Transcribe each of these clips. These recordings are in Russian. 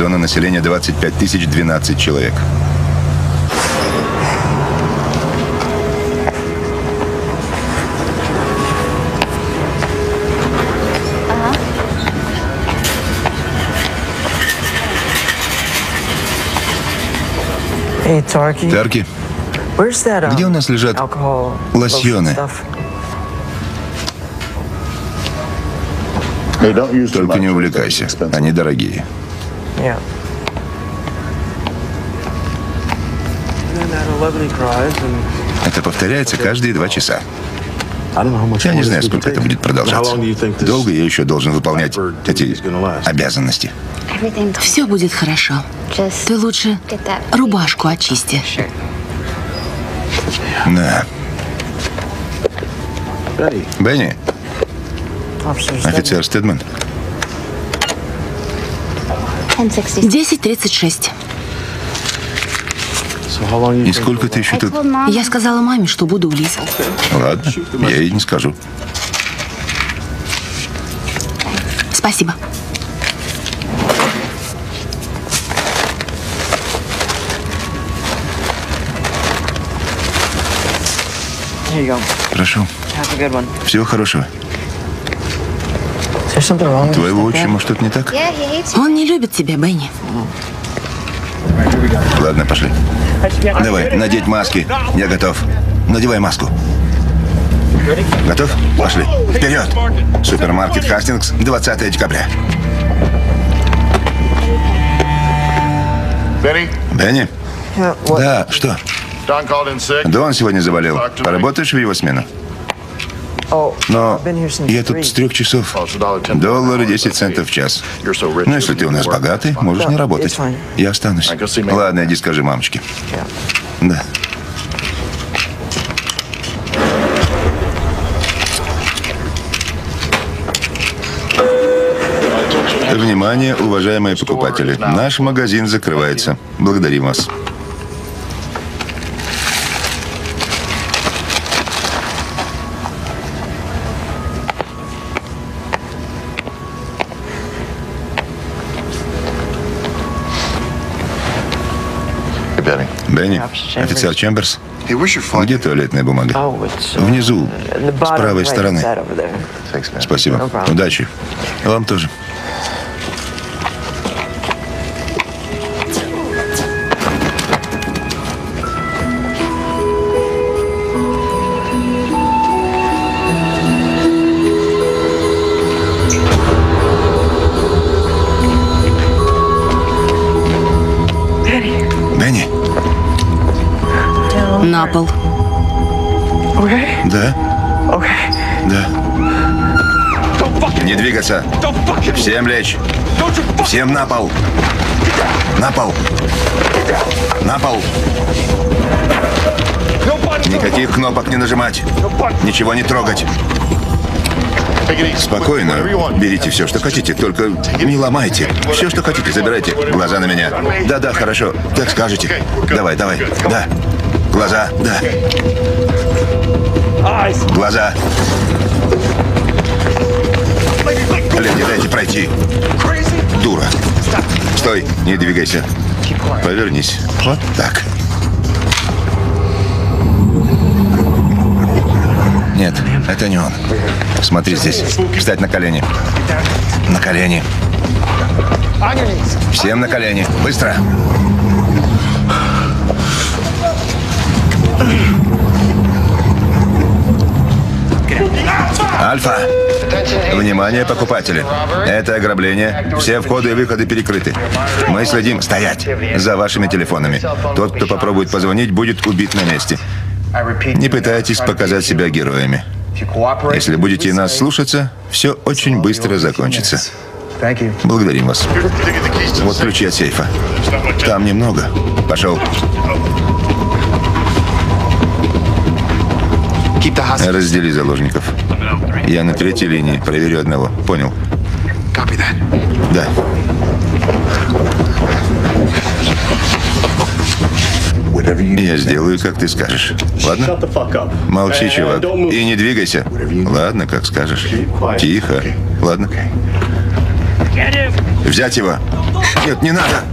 Аризона, население 25 тысяч 12 человек. Тарки, где у нас лежат лосьоны? Только не увлекайся, они дорогие. Это повторяется каждые два часа. Я не знаю, сколько это будет продолжаться. Долго я еще должен выполнять эти обязанности. Все будет хорошо. Ты лучше рубашку очисти. Да. Бенни, офицер Стедман. 10.36. И сколько ты еще тут? Я сказала маме, что буду у Лизы. Ладно, я ей не скажу. Спасибо. Прошу. Всего хорошего. Твоего отчима что-то не так? Он не любит тебя, Бенни. Ладно, пошли. Давай, надеть маски. Я готов. Надевай маску. Готов? Пошли. Вперед! Супермаркет Хастингс, 20 декабря. Бенни? Да, что? Дон сегодня заболел. Поработаешь в его смену? Но я тут с трех часов. Доллар и 10 центов в час. Ну, если ты у нас богатый, можешь не работать. Я останусь. Ладно, иди скажи мамочке. Да. Внимание, уважаемые покупатели. Наш магазин закрывается. Благодарим вас. Бенни, офицер Чемберс. Где туалетная бумага? Внизу, с правой стороны. Спасибо. Удачи. Вам тоже. Двигаться. Всем лечь. Всем на пол. На пол. На пол. Никаких кнопок не нажимать. Ничего не трогать. Спокойно. Берите все, что хотите, только не ломайте. Все, что хотите, забирайте. Глаза на меня. Да-да, хорошо. Как скажете. Давай, давай. Да. Глаза, да. Глаза. Леди, дайте пройти. Дура. Стой, не двигайся. Повернись. Вот так. Нет, это не он. Смотри здесь. Встать на колени. На колени. Всем на колени. Быстро. Альфа. Внимание, покупатели. Это ограбление. Все входы и выходы перекрыты. Мы следим. Стоять. За вашими телефонами. Тот, кто попробует позвонить, будет убит на месте. Не пытайтесь показать себя героями. Если будете нас слушаться, все очень быстро закончится. Благодарим вас. Вот ключи от сейфа. Там немного. Пошел. Раздели заложников. Я на третьей линии. Проверю одного. Понял. Да. Я сделаю, как ты скажешь. Ладно? Молчи, чувак. И не двигайся. Ладно, как скажешь. Тихо. Ладно. Взять его. Нет, не надо.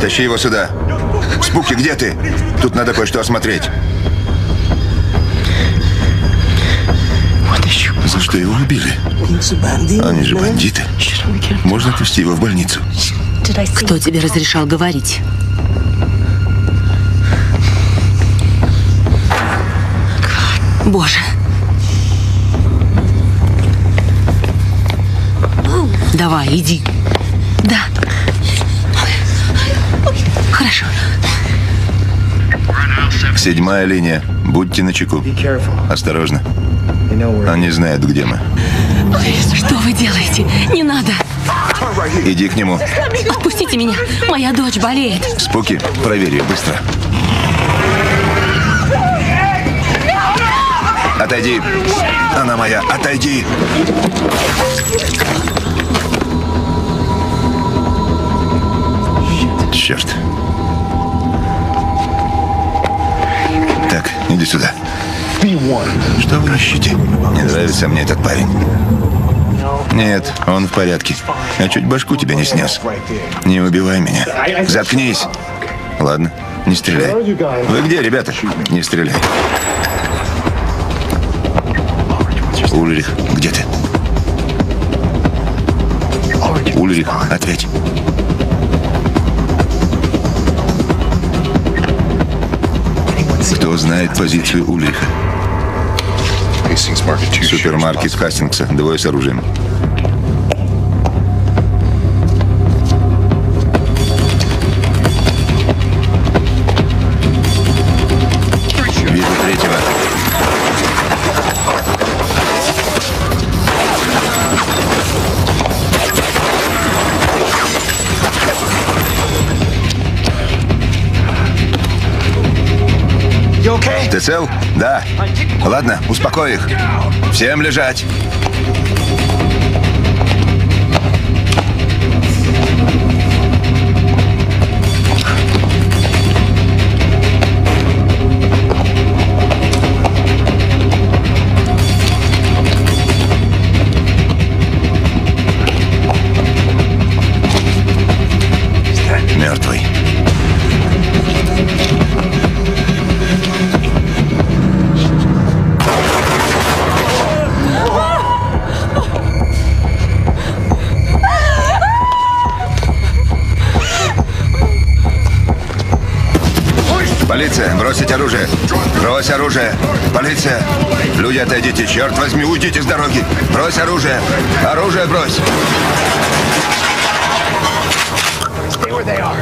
Тащи его сюда. Спуки, где ты? Тут надо кое-что осмотреть. Что его убили? Они же бандиты. Можно отвезти его в больницу. Кто тебе разрешал говорить? Боже. Давай, иди. Да. Хорошо. Седьмая линия. Будьте начеку. Осторожно. Они знают, где мы. Что вы делаете? Не надо. Иди к нему. Отпустите меня. Моя дочь болеет. Спуки, проверь ее быстро. Отойди. Она моя. Отойди. Черт. Так, иди сюда. Что вы ищете? Не нравится мне этот парень. Нет, он в порядке. Я чуть башку тебе не снес. Не убивай меня. Заткнись. Ладно, не стреляй. Вы где, ребята? Не стреляй. Ульрих, где ты? Ульрих, ответь. Кто знает позицию Ульриха? Супермаркет Хастингса. Двое с оружием. Ты цел? Да. Ладно, успокой их. Всем лежать. Оружие. Брось оружие. Полиция. Люди, отойдите. Черт возьми, уйдите с дороги. Брось оружие. Оружие брось.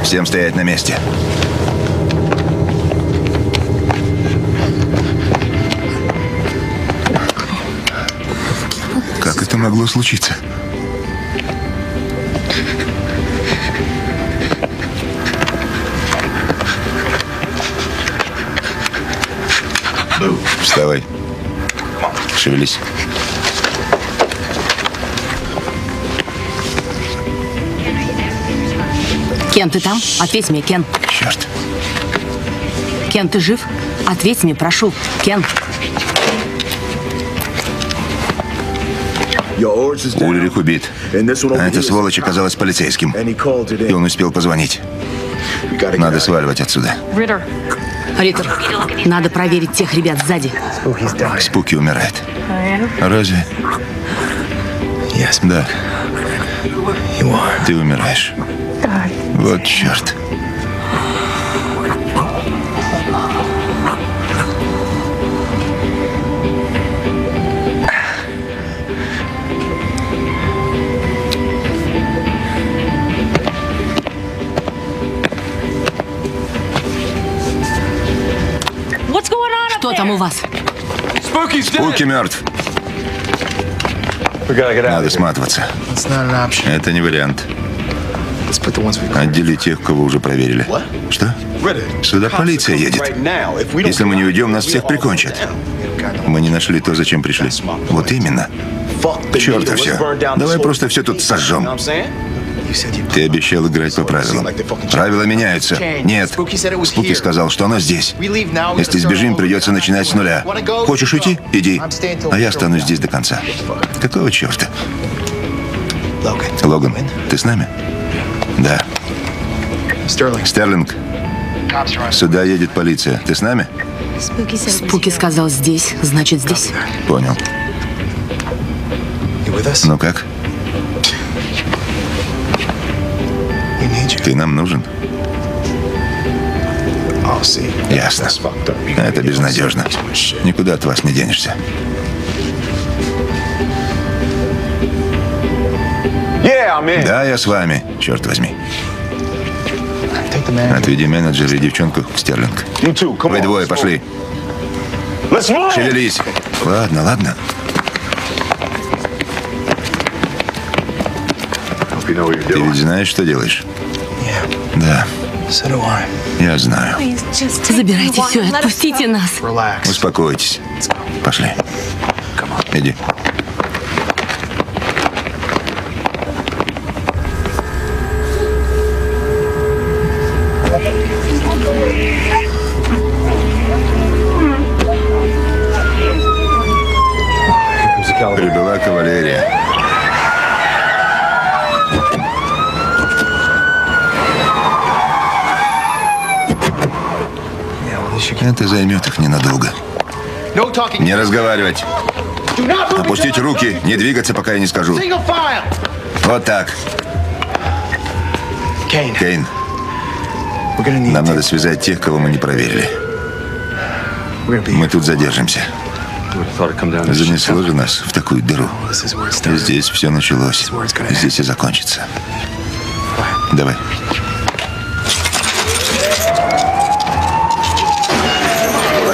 Всем стоять на месте. Как это могло случиться? Вставай. Шевелись. Кен, ты там? Ответь мне, Кен. Черт. Кен, ты жив? Ответь мне, прошу. Кен. Ульрих убит. А эта сволочь оказалась полицейским. И он успел позвонить. Надо сваливать отсюда. Риттер, надо проверить тех ребят сзади. Спуки умирает. Разве? Да. Ты умираешь. Вот черт. Там у вас? Спуки мертв. Надо сматываться. Это не вариант. Отдели тех, кого уже проверили. Что? Сюда полиция едет. Если мы не уйдем, нас всех прикончат. Мы не нашли то, зачем пришли. Вот именно. Черт, все. Давай просто все тут сожжем. Ты обещал играть по правилам. Правила меняются. Нет. Спуки сказал, что оно здесь. Если сбежим, придется начинать с нуля. Хочешь уйти? Иди. А я останусь здесь до конца. Какого черта? Логан, ты с нами? Да. Стерлинг. Сюда едет полиция. Ты с нами? Спуки сказал здесь, значит здесь. Понял. Ну как? Ты нам нужен? Ясно. Это безнадежно. Никуда от вас не денешься. Да, я с вами, черт возьми. Отведи менеджера и девчонку к Стерлинг. Вы двое пошли. Шевелись. Ладно, ладно. Ты ведь знаешь, что делаешь? Да. Я знаю. Забирайте все и отпустите нас. Успокойтесь. Пошли. Иди. Это займет их ненадолго. Не разговаривать. Опустить руки, не двигаться, пока я не скажу. Вот так. Кейн, нам надо связать тех, кого мы не проверили. Мы тут задержимся. Занесло же нас в такую дыру. Здесь все началось. Здесь и закончится. Давай.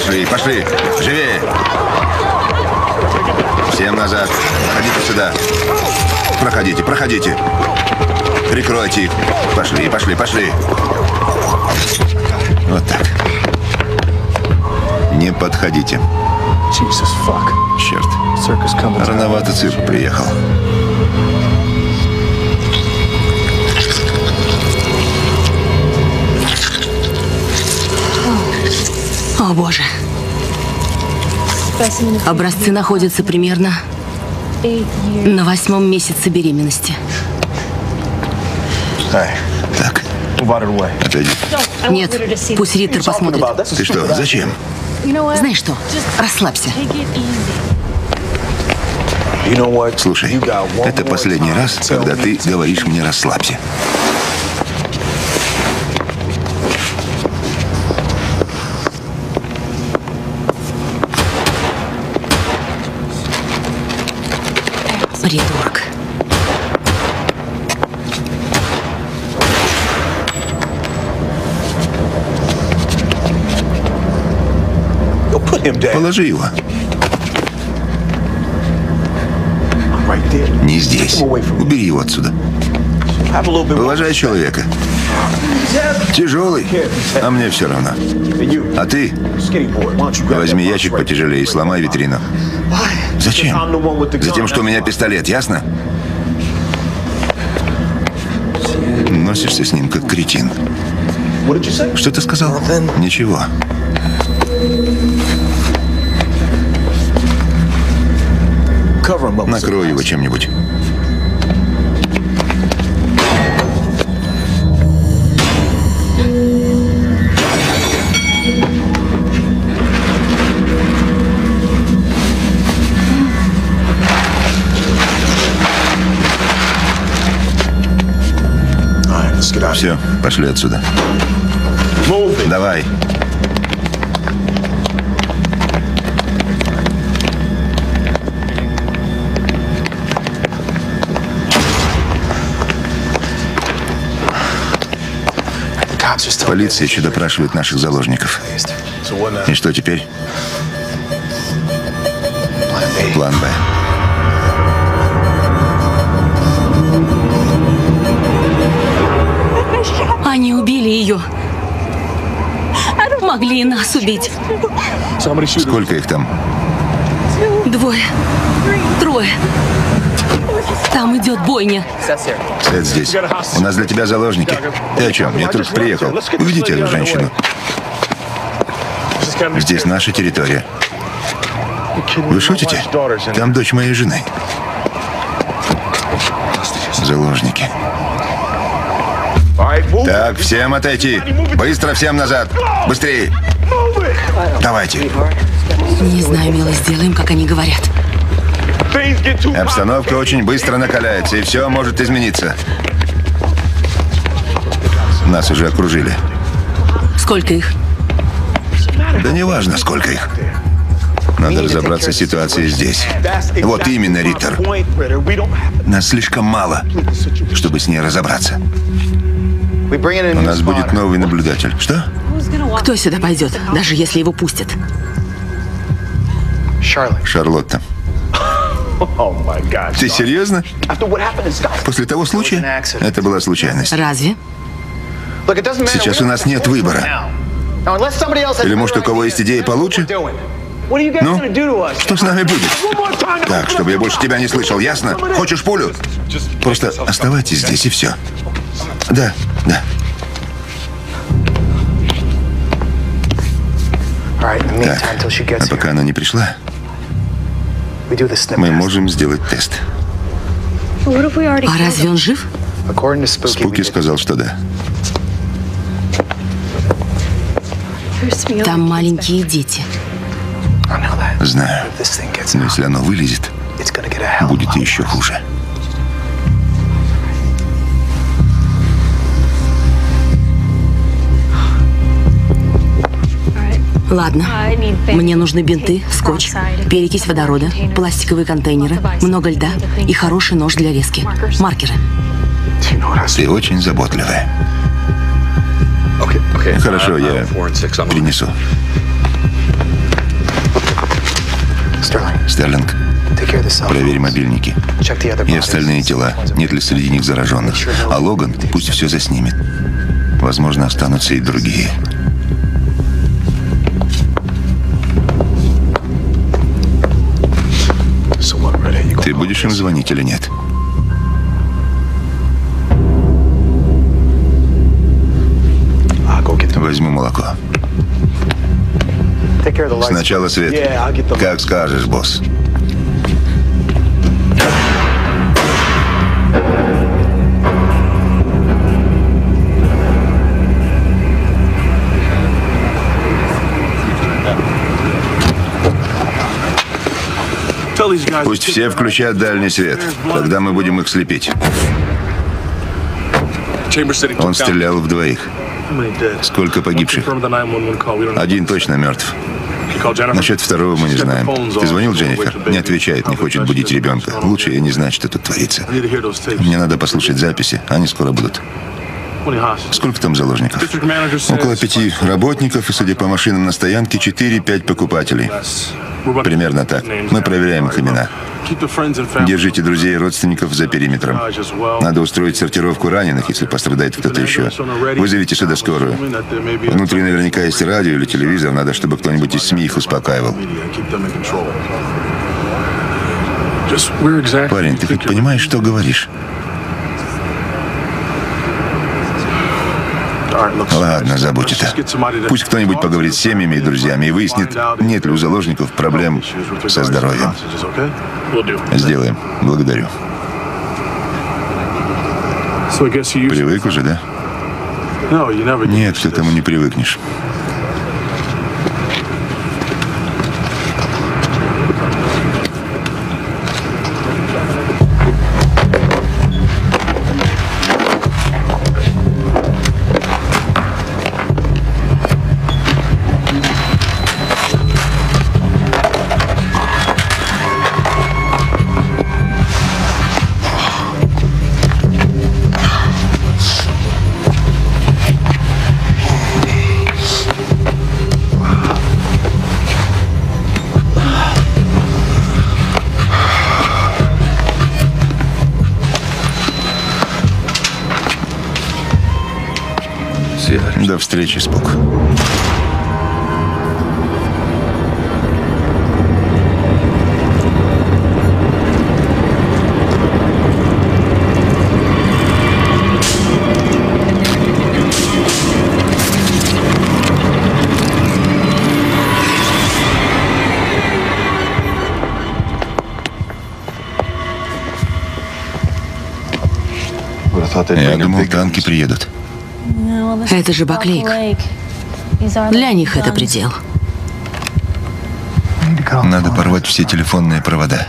Пошли, пошли. Живее. Всем назад. Проходите сюда. Проходите, проходите. Прикройте их. Пошли, пошли, пошли. Вот так. Не подходите. Черт. Рановато цирк приехал. О, боже. Образцы находятся примерно на восьмом месяце беременности. Так. Отойди. Нет, пусть Риттер посмотрит. Ты что, зачем? Знаешь что, расслабься. Слушай, это последний раз, когда ты говоришь мне расслабься. Придурок. Положи его. Не здесь. Убери его отсюда. Уважай человека. Тяжелый, а мне все равно. А ты возьми ящик потяжелее и сломай витрину. Зачем? Затем, что у меня пистолет, ясно? Носишься с ним, как кретин. Что ты сказал? Ничего. Накрой его чем-нибудь. Все, пошли отсюда. Давай. Полиция еще допрашивает наших заложников. И что теперь? План Б. Они убили ее. Могли и нас убить. Сколько их там? Двое. Трое. Там идет бойня. Сет здесь. У нас для тебя заложники. Ты о чем? Я только приехал. Уведите эту женщину. Здесь наша территория. Вы шутите? Там дочь моей жены. Заложники. Так, всем отойти. Быстро всем назад. Быстрее. Давайте. Не знаю, мило, сделаем, как они говорят. Обстановка очень быстро накаляется, и все может измениться. Нас уже окружили. Сколько их? Да не важно, сколько их. Надо разобраться с ситуацией здесь. Вот именно, Риттер. Нас слишком мало, чтобы с ней разобраться. У нас будет новый наблюдатель. Что? Кто сюда пойдет, даже если его пустят? Шарлотта. Ты серьезно? После того случая? Это была случайность. Разве? Сейчас у нас нет выбора. Или может у кого есть идеи получше? Ну, что с нами будет? Так, чтобы я больше тебя не слышал, ясно? Хочешь пулю? Просто оставайтесь здесь и все. Да, да. Так, а пока она не пришла, мы можем сделать тест. А разве он жив? Спуки сказал, что да. Там маленькие дети. Знаю. Но если оно вылезет, будет еще хуже. Ладно. Мне нужны бинты, скотч, перекись водорода, пластиковые контейнеры, много льда и хороший нож для резки. Маркеры. Ты очень заботливая. Хорошо, я принесу. Стерлинг, проверь мобильники и остальные тела. Нет ли среди них зараженных. А Логан пусть все заснимет. Возможно, останутся и другие. Ты будешь им звонить или нет? Возьму молоко. Сначала свет. Как скажешь, босс. Пусть все включают дальний свет. Тогда мы будем их слепить. Он стрелял в двоих. Сколько погибших? Один точно мертв. Насчет второго мы не знаем. Ты звонил Дженнифер? Не отвечает, не хочет будить ребенка. Лучше я не знать, что тут творится. Мне надо послушать записи, они скоро будут. Сколько там заложников? Около пяти работников и, судя по машинам на стоянке, четыре-пять покупателей. Примерно так. Мы проверяем их имена. Держите друзей и родственников за периметром. Надо устроить сортировку раненых, если пострадает кто-то еще. Вызовите сюда скорую. Внутри наверняка есть радио или телевизор. Надо, чтобы кто-нибудь из СМИ их успокаивал. Парень, ты хоть понимаешь, что говоришь? Ладно, забудь это. Пусть кто-нибудь поговорит с семьями и друзьями и выяснит, нет ли у заложников проблем со здоровьем. Сделаем. Благодарю. Привык уже, да? Нет, к этому не привыкнешь. Встречи, Спук. Я думал, танки приедут. Это же Баклейк. Для них это предел. Надо порвать все телефонные провода.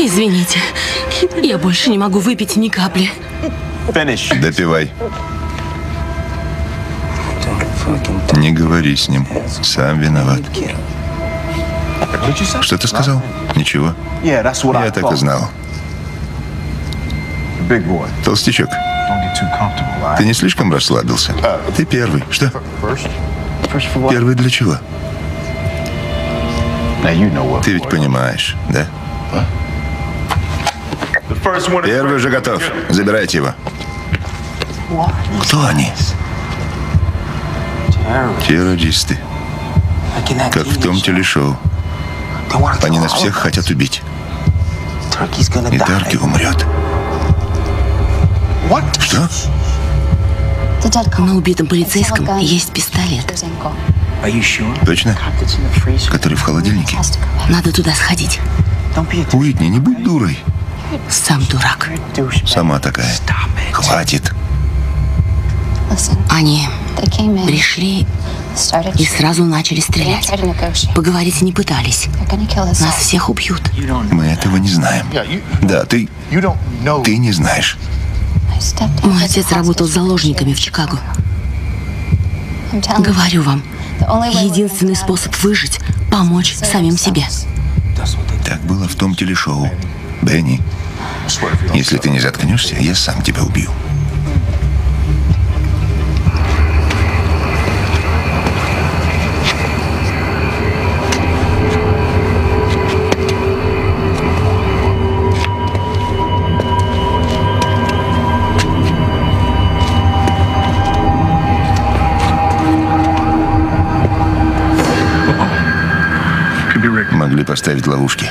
Извините, я больше не могу выпить ни капли. Допивай. Не говори с ним. Сам виноват. Что ты сказал? Ничего. Я так и знал. Толстячок, ты не слишком расслабился? Ты первый. Что? Первый для чего? Ты ведь понимаешь, да? Первый уже готов. Забирайте его. Кто они? Террористы. Как в том телешоу. Они нас всех хотят убить. И Тарки умрет. Что? На убитом полицейском есть пистолет. Точно? Который в холодильнике? Надо туда сходить. Уитни, не будь дурой. Сам дурак. Сама такая. Хватит. Они пришли и сразу начали стрелять. Поговорить не пытались. Нас всех убьют. Мы этого не знаем. Да, ты... Ты не знаешь. Мой отец работал с заложниками в Чикаго. Говорю вам, единственный способ выжить — помочь самим себе. Так было в том телешоу. Бенни, если ты не заткнешься, я сам тебя убью. Могли поставить ловушки.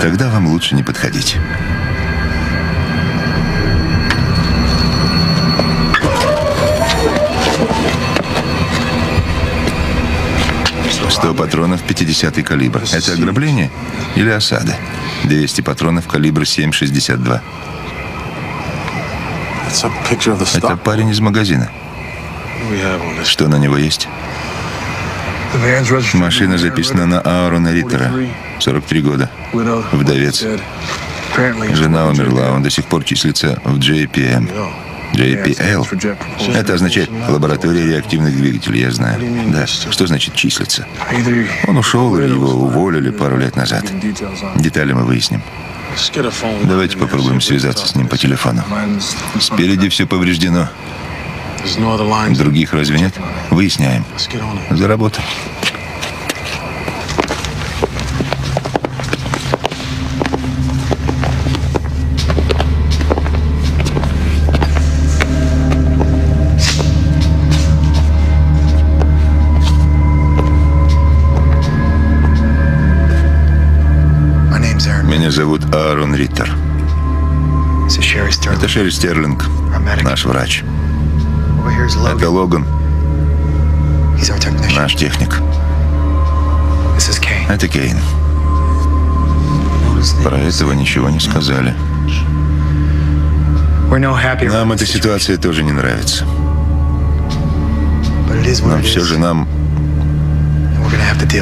Тогда вам лучше не подходить. Сто патронов 50 калибр. Это ограбление или осада? 200 патронов калибра 7,62. Это парень из магазина. Что на него есть? Машина записана на Аарона Риттера. 43 года. Вдовец. Жена умерла, он до сих пор числится в JPM. JPL. Это означает лаборатория реактивных двигателей, я знаю. Да. Что значит числится? Он ушел или его уволили пару лет назад. Детали мы выясним. Давайте попробуем связаться с ним по телефону. Спереди все повреждено. Других разве нет? Выясняем. За работу. Аарон Риттер. Это Шерри Стерлинг, наш врач. Это Логан, наш техник. Это Кейн. Про этого ничего не сказали. Нам эта ситуация тоже не нравится. Но все же нам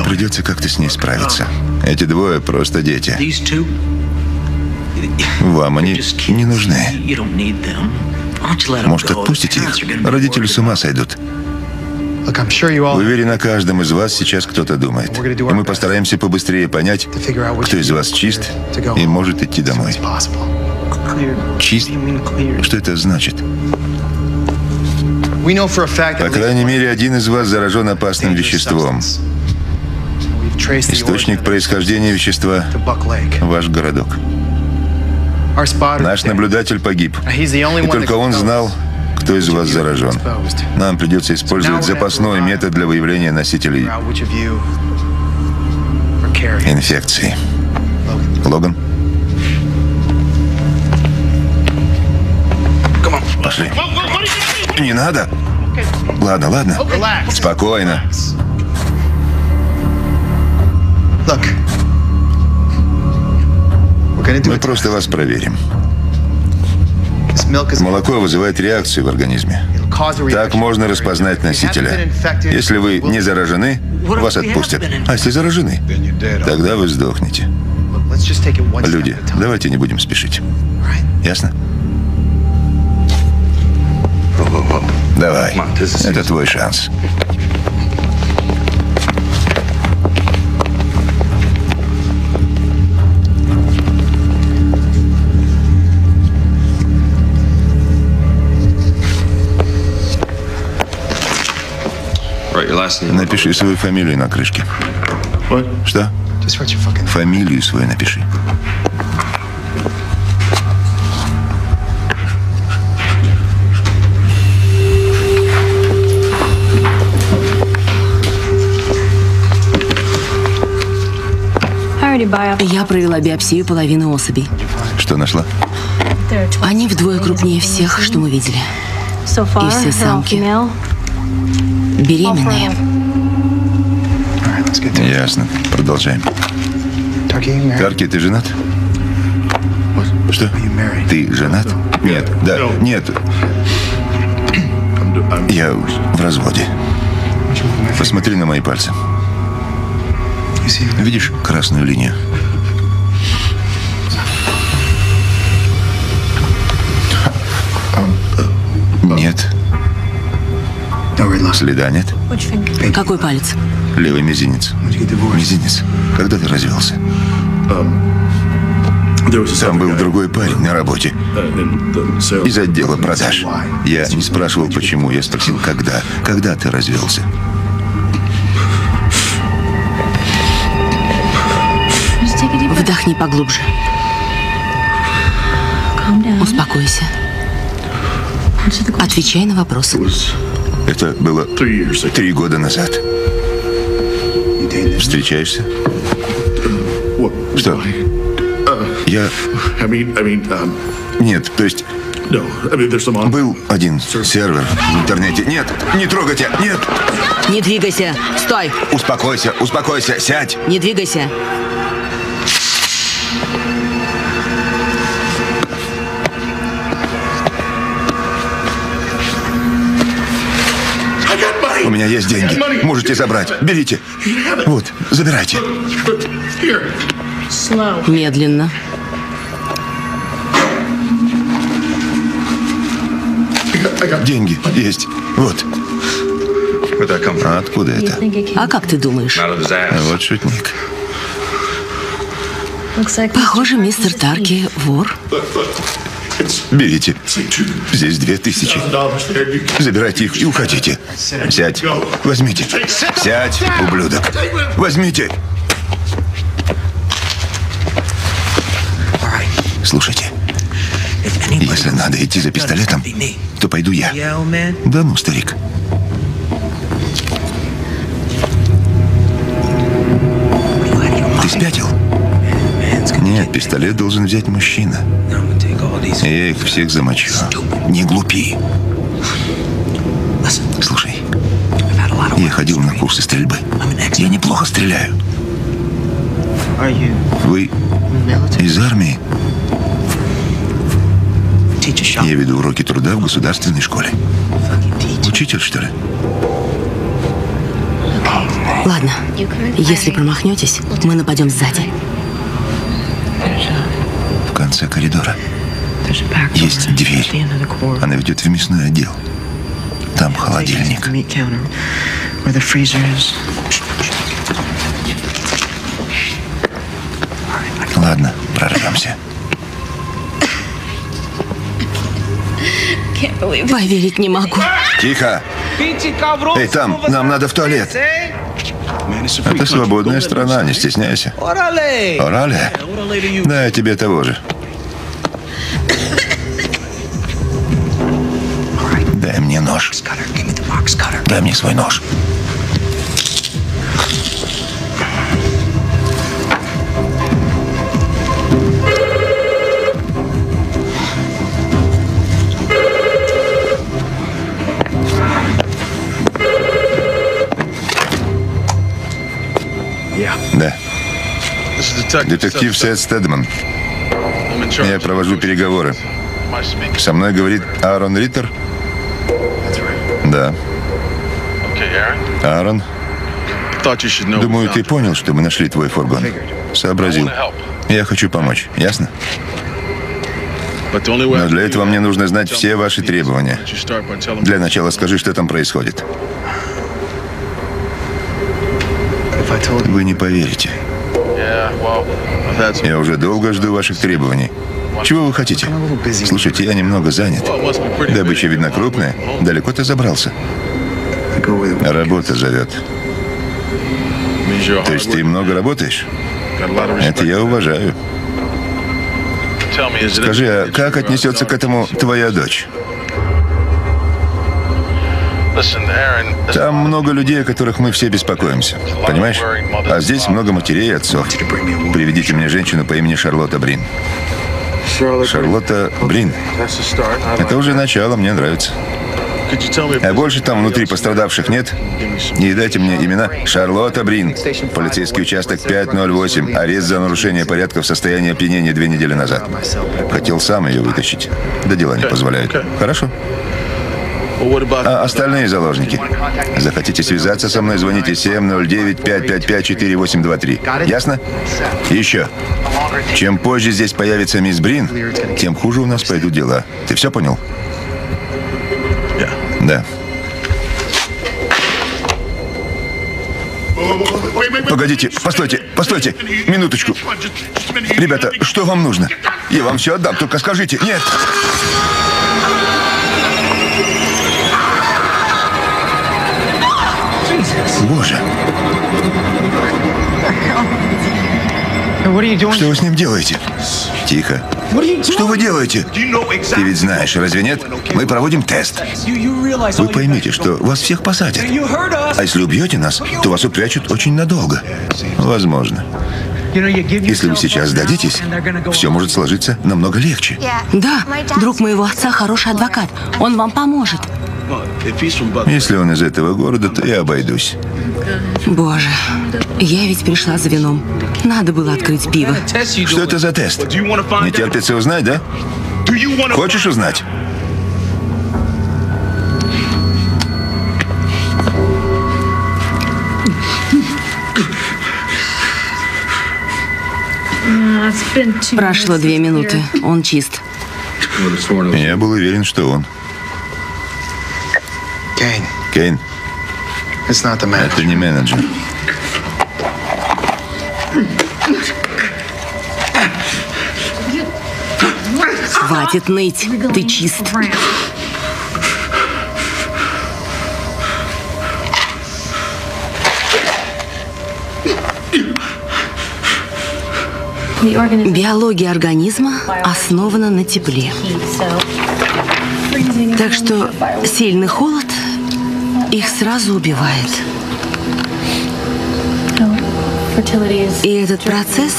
придется как-то с ней справиться. Эти двое просто дети. Вам они не нужны. Может, отпустите их? Родители с ума сойдут. Уверен, о каждом из вас сейчас кто-то думает. И мы постараемся побыстрее понять, кто из вас чист и может идти домой. Чист? Что это значит? По крайней мере, один из вас заражен опасным веществом. Источник происхождения вещества – ваш городок. Наш наблюдатель погиб. И только он знал, кто из вас заражен. Нам придется использовать запасной метод для выявления носителей инфекции. Логан? Пошли. Не надо. Ладно, ладно. Спокойно. Мы просто вас проверим. Молоко вызывает реакцию в организме. Так можно распознать носителя. Если вы не заражены, вас отпустят. А если заражены, тогда вы сдохнете. Люди, давайте не будем спешить. Ясно? Давай. Это твой шанс. Напиши свою фамилию на крышке. Что? Фамилию свою напиши. Я провела биопсию половины особей. Что нашла? Они вдвое крупнее всех, что мы видели. И все самки беременные. Ясно. Продолжаем. Тарки, ты женат? Что? Ты женат? Нет, да, нет. Я в разводе. Посмотри на мои пальцы. Видишь красную линию? Нет. Следа нет? Какой палец? Левый мизинец. Мизинец. Когда ты развелся? Там был другой парень на работе. Из отдела продаж. Я не спрашивал, почему. Я спросил, когда. Когда ты развелся? Вдохни поглубже. Успокойся. Отвечай на вопросы. Это было три года назад. Встречаешься? Что? Я... Нет, то есть... Был один сервер в интернете. Нет, не трогайте, нет! Не двигайся, стой! Успокойся, успокойся, сядь! Не двигайся. Меня есть деньги. Можете забрать. Берите. Вот, забирайте. Медленно. Деньги есть. Вот. А откуда это? А как ты думаешь? Вот шутник. Похоже, мистер Тарки вор. Берите. Здесь две тысячи. Забирайте их и уходите. Сядь. Возьмите. Сядь, ублюдок. Возьмите. Слушайте. Если надо идти за пистолетом, то пойду я. Да ну, старик. Ты спятил? Нет, пистолет должен взять мужчина. Я их всех замочу. Не глупи. Слушай, я ходил на курсы стрельбы. Я неплохо стреляю. Вы из армии? Я веду уроки труда в государственной школе. Учитель, что ли? Ладно, если промахнетесь, мы нападем сзади. В конце коридора. Есть дверь. Она ведет в мясной отдел. Там холодильник. Ладно, прорвемся. Поверить не могу. Тихо! Эй, там, нам надо в туалет. Это свободная страна, не стесняйся. Орале? Да, я тебе того же. Дай мне свой нож. Да. Детектив Сет Стедман. Я провожу переговоры. Со мной говорит Аарон Риттер. Да. Аарон, думаю, ты понял, что мы нашли твой фургон. Сообразил. Я хочу помочь. Ясно? Но для этого мне нужно знать все ваши требования. Для начала скажи, что там происходит. Вы не поверите. Я уже долго жду ваших требований. Чего вы хотите? Слушайте, я немного занят. Добыча, видно, крупная. Далеко ты забрался? Работа зовет. То есть ты много работаешь? Это я уважаю. Скажи, а как отнесется к этому твоя дочь? Там много людей, о которых мы все беспокоимся. Понимаешь? А здесь много матерей и отцов. Приведите мне женщину по имени Шарлотта Брин. Шарлотта Брин. Это уже начало, мне нравится. А больше там внутри пострадавших нет? Не дайте мне имена. Шарлотта Брин. Полицейский участок 508. Арест за нарушение порядка в состоянии опьянения две недели назад. Хотел сам ее вытащить. Да дела не позволяют. Хорошо. А остальные заложники? Захотите связаться со мной, звоните 709-555-4823. Ясно? Еще. Чем позже здесь появится мисс Брин, тем хуже у нас пойдут дела. Ты все понял? Да. Погодите, постойте, постойте, минуточку. Ребята, что вам нужно? Я вам все отдам, только скажите. Нет! Боже. Что вы с ним делаете? Тихо. Что вы делаете? Ты ведь знаешь, разве нет? Мы проводим тест. Вы поймите, что вас всех посадят. А если убьете нас, то вас упрячут очень надолго. Возможно. Если вы сейчас сдадитесь, все может сложиться намного легче. Да, друг моего отца хороший адвокат. Он вам поможет. Если он из этого города, то я обойдусь. Боже, я ведь пришла за вином. Надо было открыть пиво. Что это за тест? Не терпится узнать, да? Хочешь узнать? Прошло две минуты. Он чист. Я был уверен, что он. Кейн. Это не менеджер. Хватит ныть. Ты чист. Биология организма основана на тепле. Так что сильный холод их сразу убивает. И этот процесс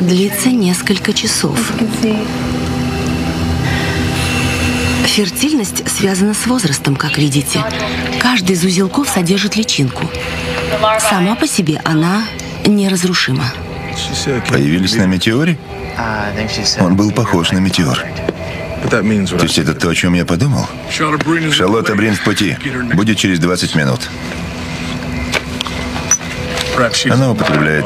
длится несколько часов. Фертильность связана с возрастом, как видите. Каждый из узелков содержит личинку. Сама по себе она неразрушима. Появились на метеоре? Он был похож на метеор. То есть это то, о чем я подумал? Шарлотта Брин в пути. Будет через 20 минут. Она употребляет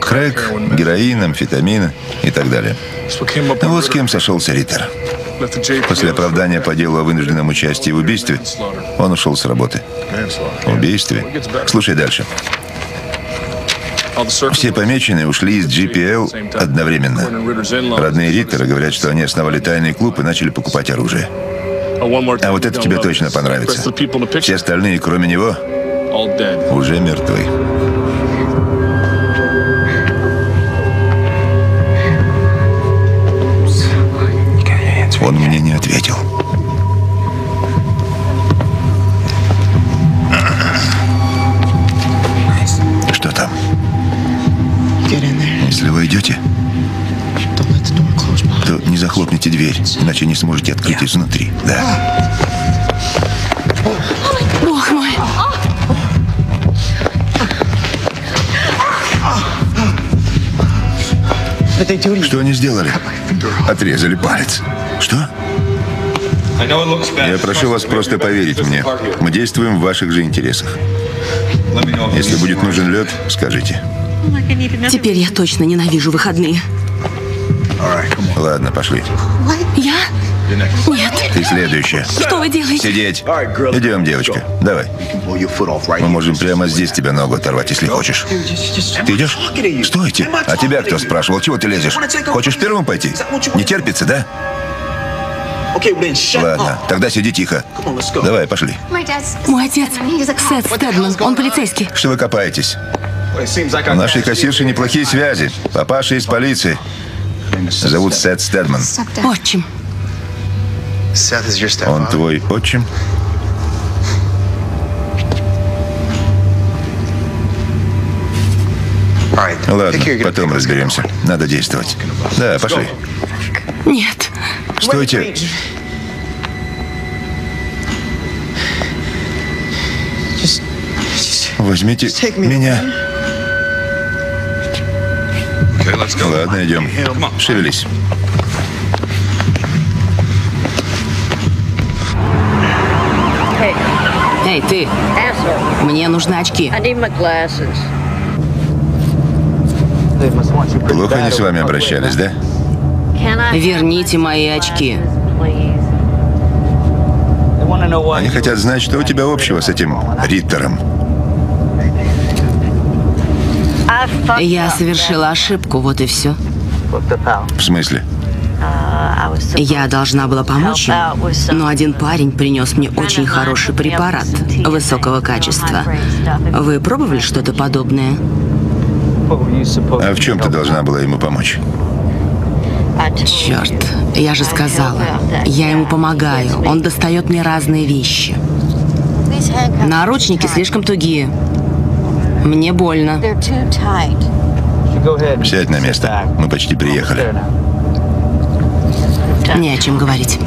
крэк, героин, амфетамин и так далее. Вот с кем сошелся Риттер. После оправдания по делу о вынужденном участии в убийстве он ушел с работы. Убийстве? Слушай дальше. Все помеченные ушли из GPL одновременно. Родные Риттера говорят, что они основали тайный клуб и начали покупать оружие. А вот это тебе точно понравится. Все остальные, кроме него, уже мертвы. Он мне не ответил. Если вы идете, то не захлопните дверь, иначе не сможете открыть изнутри. Да. Бог мой. Что они сделали? Отрезали палец. Что? Я прошу вас просто поверить мне. Мы действуем в ваших же интересах. Если будет нужен лед, скажите. Теперь я точно ненавижу выходные. Ладно, пошли. Я? Нет. Ты следующая. Что вы делаете? Сидеть. Идем, девочка. Давай. Мы можем прямо здесь тебе ногу оторвать, если хочешь. Ты идешь? Стойте. А тебя кто спрашивал? Чего ты лезешь? Хочешь первым пойти? Не терпится, да? Ладно, тогда сиди тихо. Давай, пошли. Мой отец, Сет Стэдман, он полицейский. Что вы копаетесь? У нашей кассирши неплохие связи. Папаша из полиции. Зовут Сет Стэдман. Отчим. Он твой отчим? Ладно, потом разберемся. Надо действовать. Да, пошли. Нет. Стойте. Возьмите меня. Ладно, идем. Шевелись. Эй, ты. Мне нужны очки. Плохо они с вами обращались, да? Верните мои очки. Они хотят знать, что у тебя общего с этим Риттером. Я совершила ошибку, вот и все. В смысле? Я должна была помочь им, но один парень принес мне очень хороший препарат высокого качества. Вы пробовали что-то подобное? А в чем ты должна была ему помочь? Черт, я же сказала, я ему помогаю. Он достает мне разные вещи. Наручники слишком тугие. Мне больно. Сядь на место. Мы почти приехали. Не о чем говорить.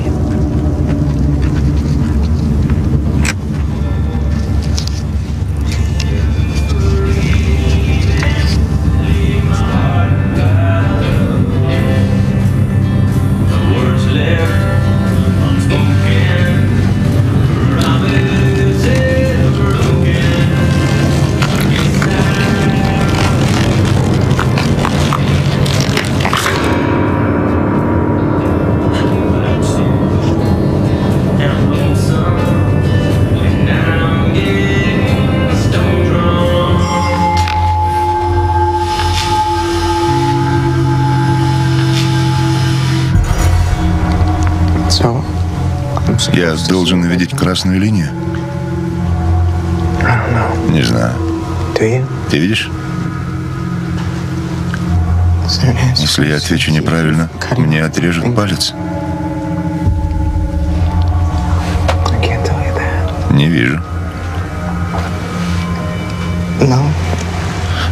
Должен увидеть красную линию? Не знаю. Ты видишь? Если я отвечу неправильно, мне отрежут палец. Не вижу.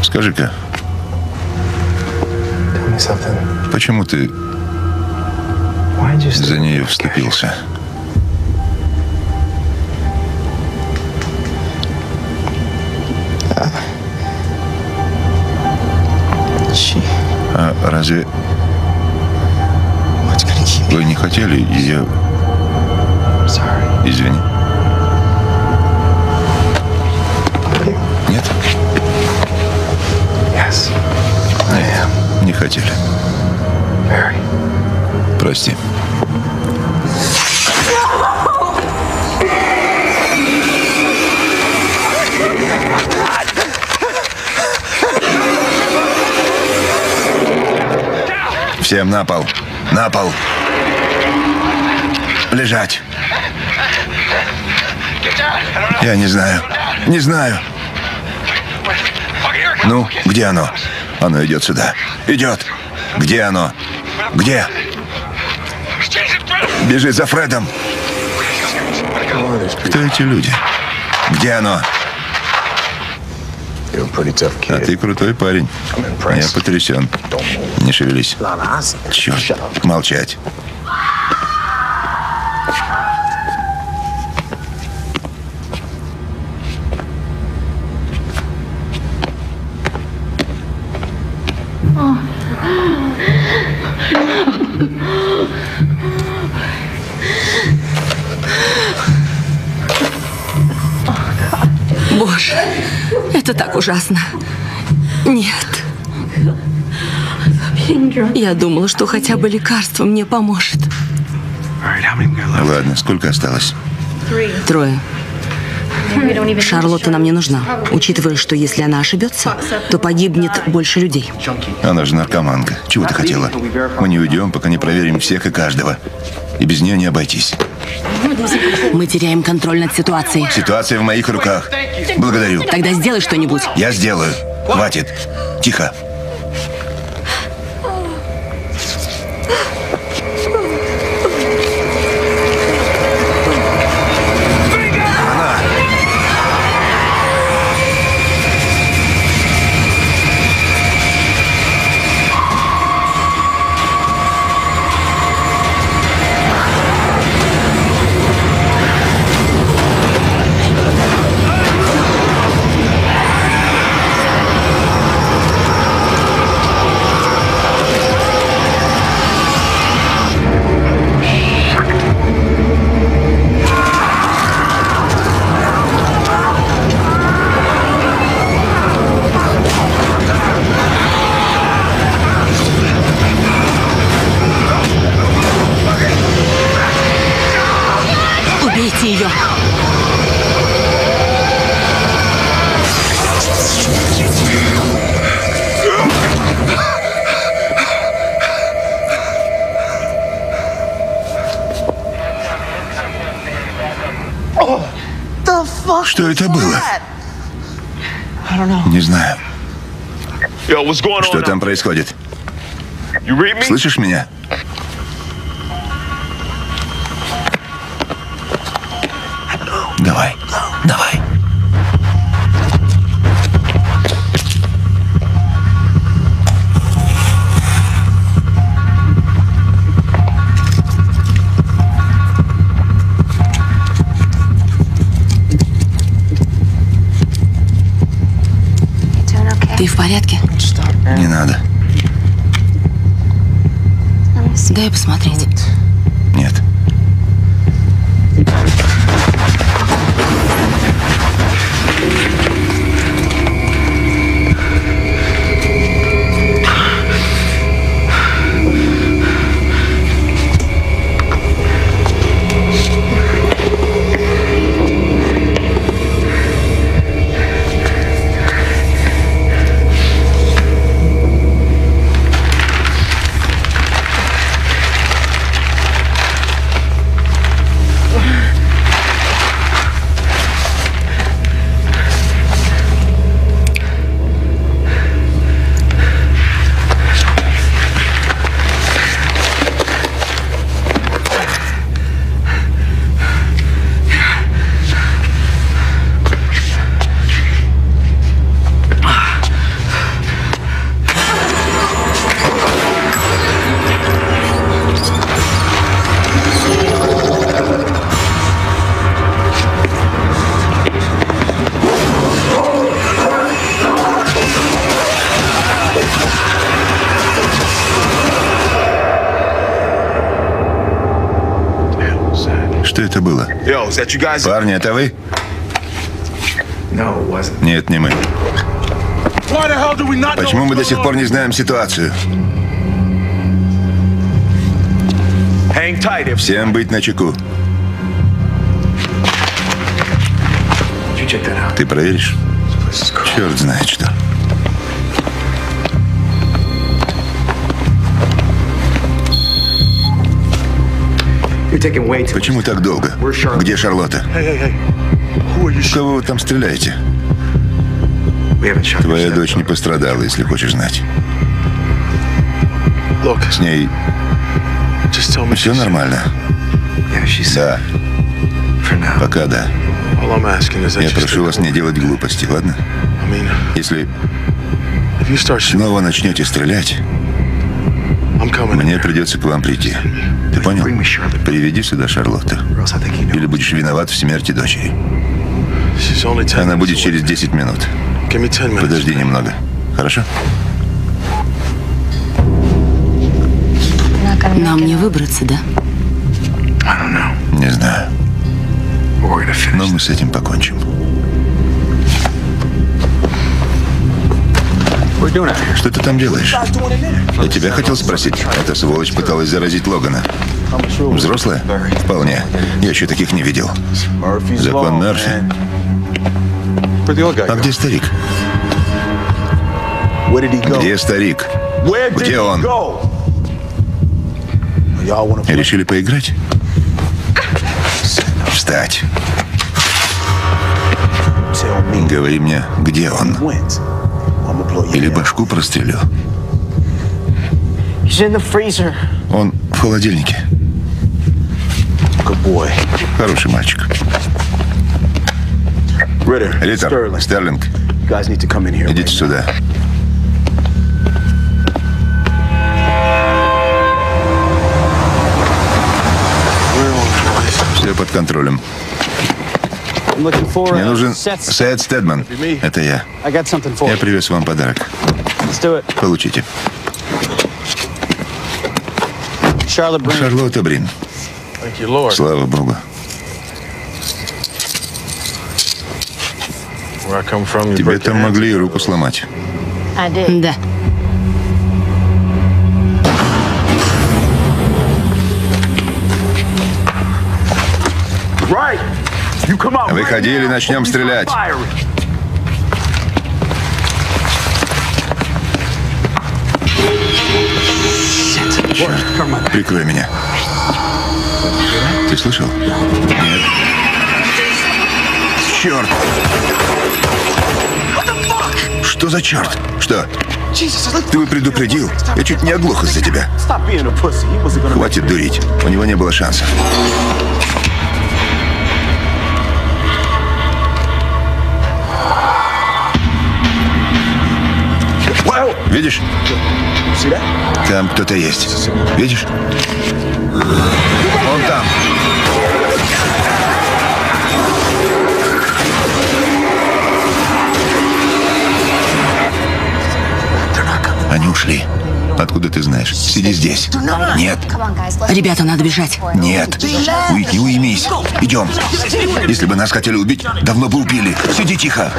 Скажи-ка, почему ты за нее вступился? А разве вы не хотели ее... Извини. Нет? Нет, не хотели. Прости. Всем на пол. На пол. Лежать. Я не знаю. Не знаю. Ну, где оно? Оно идет сюда. Идет. Где оно? Где? Бежит за Фредом. Кто эти люди? Где оно? А ты крутой парень. Я потрясен. Не шевелись. Черт, молчать. Боже, это так ужасно. Нет. Я думала, что хотя бы лекарство мне поможет. Ладно, сколько осталось? Трое. Шарлотта нам не нужна, учитывая, что если она ошибется, то погибнет больше людей. Она же наркоманка. Чего ты хотела? Мы не уйдем, пока не проверим всех и каждого. И без нее не обойтись. Мы теряем контроль над ситуацией. Ситуация в моих руках. Благодарю. Тогда сделай что-нибудь. Я сделаю. Хватит. Тихо. Происходит? Слышишь меня? Посмотреть. Парни, это вы? Нет, не мы. Почему мы до сих пор не знаем ситуацию? Всем быть на чеку. Ты проверишь? Черт знает что. Почему так долго? Где Шарлотта? Кого вы там стреляете? Твоя дочь не пострадала, если хочешь знать. С ней все нормально? Да. Пока да. Я прошу вас не делать глупости, ладно? Если снова начнете стрелять, мне придется к вам прийти. Ты понял? Приведи сюда Шарлотту. Или будешь виноват в смерти дочери. Она будет через 10 минут. Подожди немного. Хорошо? Нам не выбраться, да? Не знаю. Но мы с этим покончим. Что ты там делаешь? Я тебя хотел спросить. Эта сволочь пыталась заразить Логана. Взрослая? Вполне. Я еще таких не видел. Закон Мерфи. А где старик? Где старик? Где он? Решили поиграть? Встать. Говори мне, где он? Или башку прострелю. Он в холодильнике. Хороший мальчик. Риттер, Стерлинг, идите сюда. Все под контролем. Мне нужен Сет Стедман. Это я. Я привез вам подарок. Получите. Шарлотта Брин. Слава Богу. Тебе там могли и руку сломать. Да. Выходи или начнем стрелять. Прикрой меня. Ты слышал? Нет. Черт! Что за черт? Что? Ты бы предупредил. Я чуть не оглох из-за тебя. Хватит дурить. У него не было шанса. Видишь? Там кто-то есть. Видишь? Он там. Они ушли. Откуда ты знаешь? Сиди здесь. Нет. Ребята, надо бежать. Нет. Уитни, уймись. Идем. Если бы нас хотели убить, давно бы убили. Сиди тихо.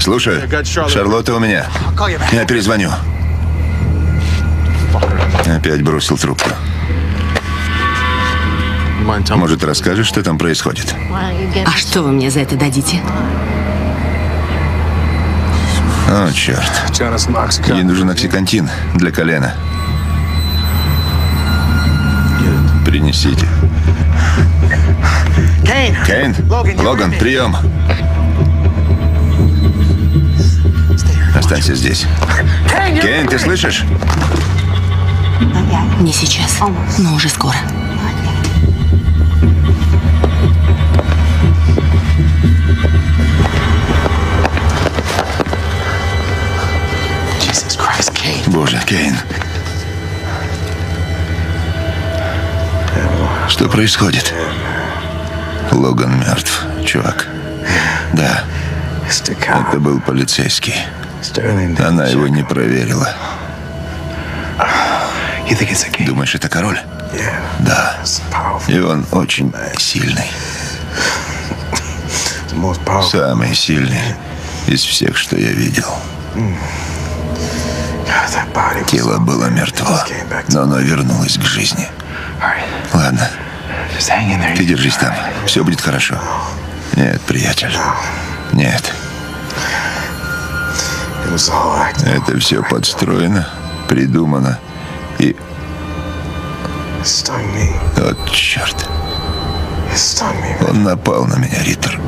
Слушай, Шарлотта у меня. Я перезвоню. Опять бросил трубку. Может, расскажешь, что там происходит? А что вы мне за это дадите? О, черт. Ей нужен оксикантин для колена. Принесите. Кейн, Логан, прием. Останься здесь. Кейн, ты слышишь? Не сейчас, но уже скоро. Боже, Кейн. Что происходит? Логан мертв, чувак. Да. Это был полицейский. Она его не проверила. Думаешь, это король? Да. И он очень сильный. Самый сильный из всех, что я видел. Тело было мертво, но оно вернулось к жизни. Ладно. Ты держись там. Все будет хорошо. Нет, приятель. Нет. Это все подстроено, придумано и Вот черт. Он напал на меня, Риттер.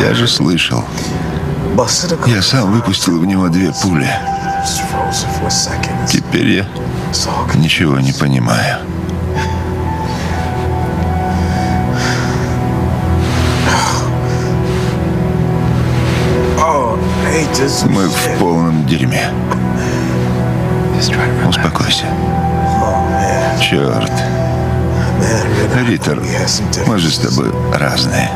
Я же слышал. Я сам выпустил в него две пули. Теперь я ничего не понимаю. Мы в полном дерьме. Успокойся. Черт. Риттер, мы же с тобой разные.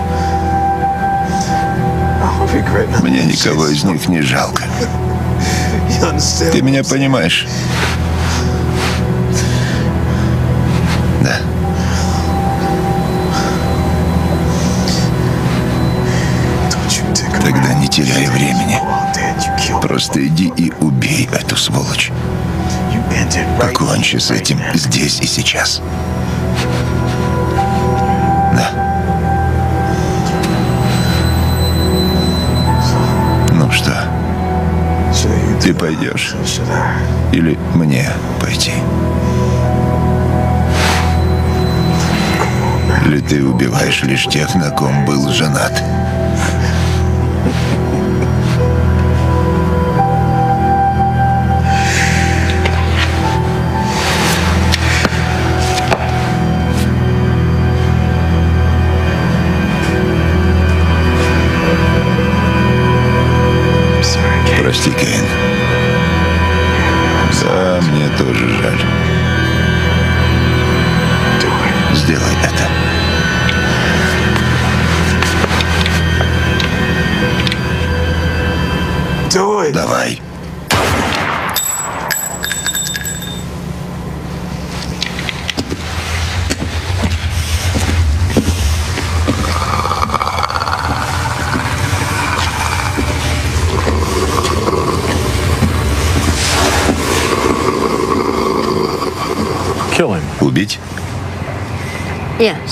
Мне никого из них не жалко. Ты меня понимаешь? Теряй времени. Просто иди и убей эту сволочь. Покончи с этим здесь и сейчас. Да. Ну что, ты пойдешь? Или мне пойти? Или ты убиваешь лишь тех, на ком был женат?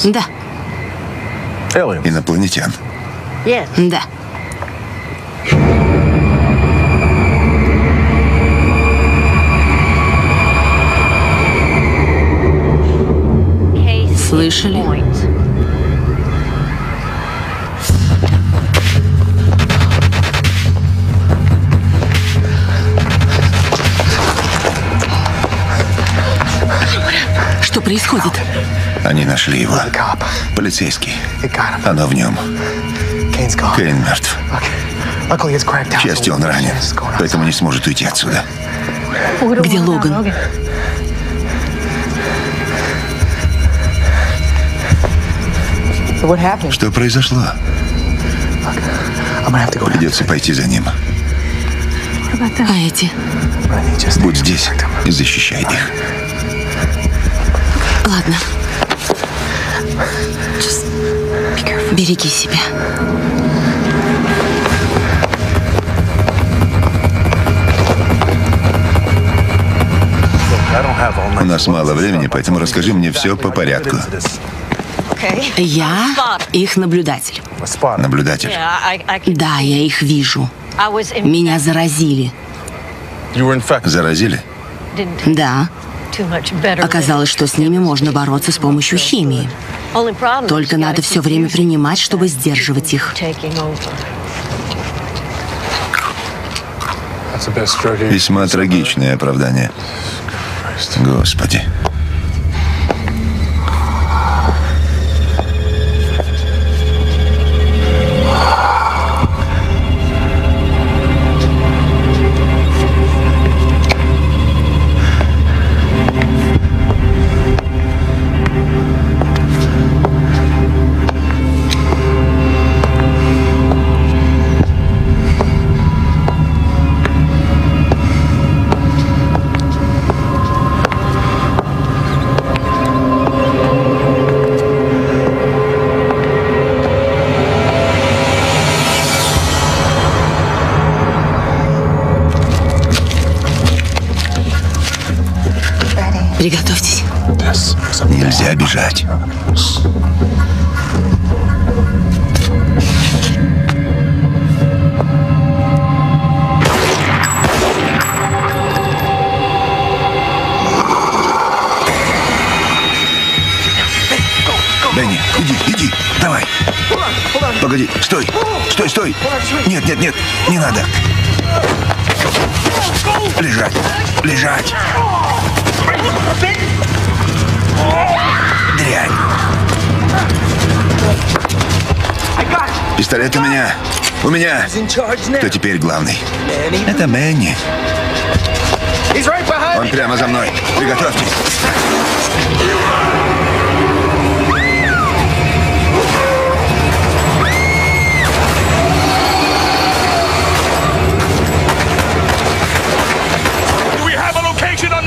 Да, инопланетян. да. Слышали? Что происходит? Они нашли его. Полицейский. Оно в нем. Кейн мертв. К счастью, он ранен, поэтому не сможет уйти отсюда. Где Логан? Что произошло? Придется пойти за ним. А эти? Будь здесь и защищай их. Ладно. Береги себя. У нас мало времени, поэтому расскажи мне все по порядку. Я их наблюдатель. Наблюдатель. Да, я их вижу. Меня заразили. Заразили? Да. Оказалось, что с ними можно бороться с помощью химии. Только надо все время принимать, чтобы сдерживать их. Весьма трагичное оправдание. Господи. У меня. Кто теперь главный? Это Мэнни. Он прямо за мной. Приготовьтесь.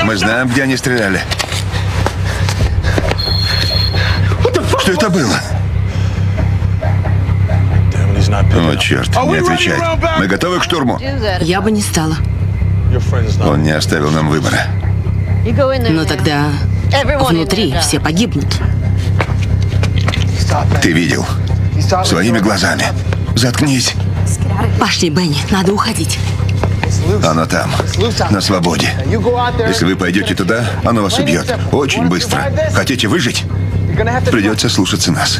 Мы знаем, где они стреляли. Что это было? О, черт, не отвечай. Мы готовы к штурму? Я бы не стала. Он не оставил нам выбора. Но тогда внутри все погибнут. Ты видел? Своими глазами. Заткнись. Пошли, Бенни, надо уходить. Оно там, на свободе. Если вы пойдете туда, оно вас убьет. Очень быстро. Хотите выжить? Придется слушаться нас.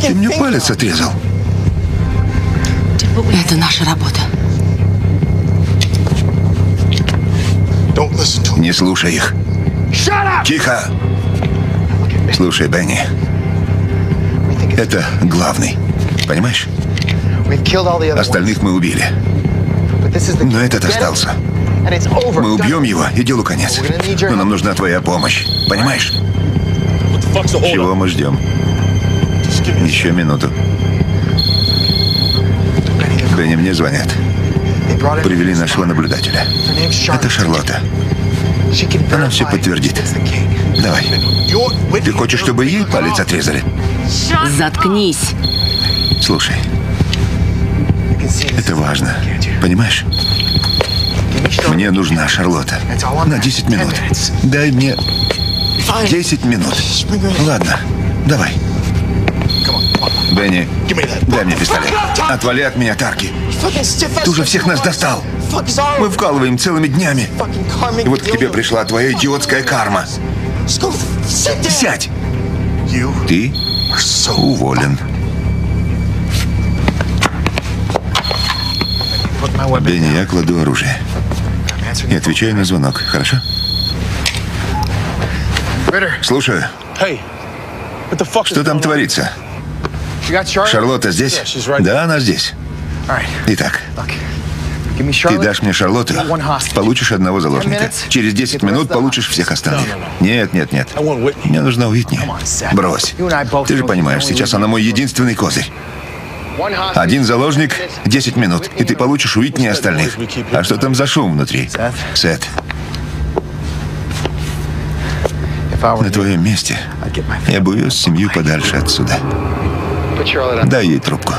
Ты мне палец отрезал. Это наша работа. Не слушай их. Тихо! Слушай, Бенни. Это главный. Понимаешь? Остальных мы убили. Но этот остался. Мы убьем его, и делу конец. Но нам нужна твоя помощь. Понимаешь? Чего мы ждем? Еще минуту. Мне звонят. Привели нашего наблюдателя. Это Шарлотта. Она все подтвердит. Давай. Ты хочешь, чтобы ей палец отрезали? Заткнись. Слушай. Это важно. Понимаешь? Мне нужна Шарлотта. На 10 минут. Дай мне 10 минут. Ладно, давай. Бенни, дай мне пистолет. Отвали от меня, Тарки. Ты уже всех нас достал. Мы вкалываем целыми днями. И вот к тебе пришла твоя идиотская карма. Сядь. Ты уволен. Бенни, я кладу оружие. И отвечаю на звонок, хорошо? Слушаю. Что там творится? Шарлотта здесь? Да, она здесь. Итак, ты дашь мне Шарлотту, получишь одного заложника. Через 10 минут получишь всех остальных. Нет, нет, нет. Мне нужна Уитни. Брось. Ты же понимаешь, сейчас она мой единственный козырь. Один заложник, 10 минут, и ты получишь Уитни остальных. А что там за шум внутри? Сет. На твоем месте я бы увез семью подальше отсюда. Дай ей трубку.